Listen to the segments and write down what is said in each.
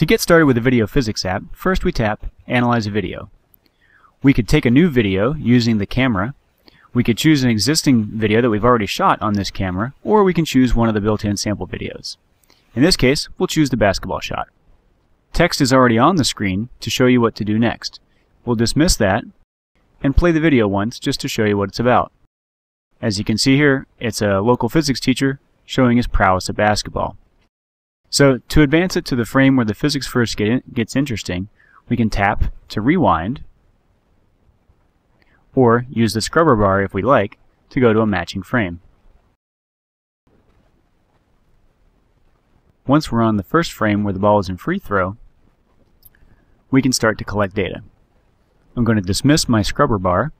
To get started with the Video Physics app, first we tap Analyze a Video. We could take a new video using the camera. We could choose an existing video that we've already shot on this camera, or we can choose one of the built-in sample videos. In this case, we'll choose the basketball shot. Text is already on the screen to show you what to do next. We'll dismiss that and play the video once just to show you what it's about. As you can see here, it's a local physics teacher showing his prowess at basketball. So to advance it to the frame where the physics first get in, gets interesting, we can tap to rewind, or use the scrubber bar if we like to go to a matching frame. Once we're on the first frame where the ball is in free throw, we can start to collect data. I'm going to dismiss my scrubber bar,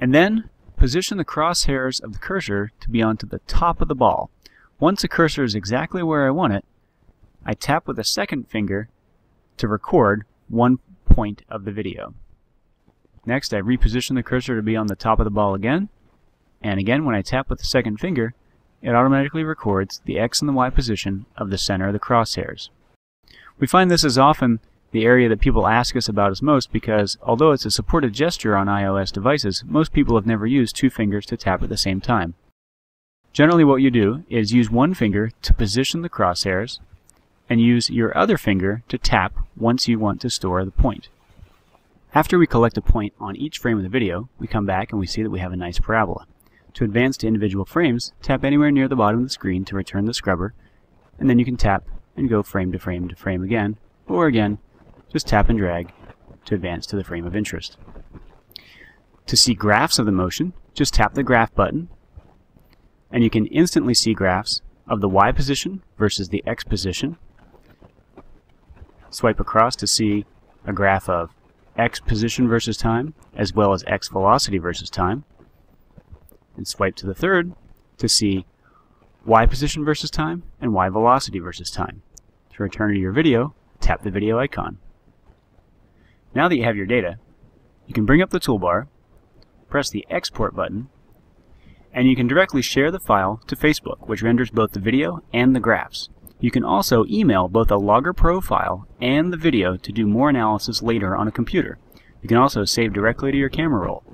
and then position the crosshairs of the cursor to be onto the top of the ball. Once the cursor is exactly where I want it, I tap with a second finger to record one point of the video. Next, I reposition the cursor to be on the top of the ball again, and again when I tap with the second finger, it automatically records the X and the Y position of the center of the crosshairs. We find this is often the area that people ask us about us most because although it's a supported gesture on iOS devices, most people have never used two fingers to tap at the same time. Generally what you do is use one finger to position the crosshairs and use your other finger to tap once you want to store the point. After we collect a point on each frame of the video, we come back and we see that we have a nice parabola. To advance to individual frames, tap anywhere near the bottom of the screen to return the scrubber, and then you can tap and go frame to frame to frame again, or again, just tap and drag to advance to the frame of interest. To see graphs of the motion, just tap the graph button and you can instantly see graphs of the Y position versus the X position. Swipe across to see a graph of X position versus time, as well as X velocity versus time. And swipe to the third to see Y position versus time and Y velocity versus time. To return to your video, tap the video icon. Now that you have your data, you can bring up the toolbar, press the Export button, and you can directly share the file to Facebook, which renders both the video and the graphs. You can also email both a Logger Pro file and the video to do more analysis later on a computer. You can also save directly to your camera roll.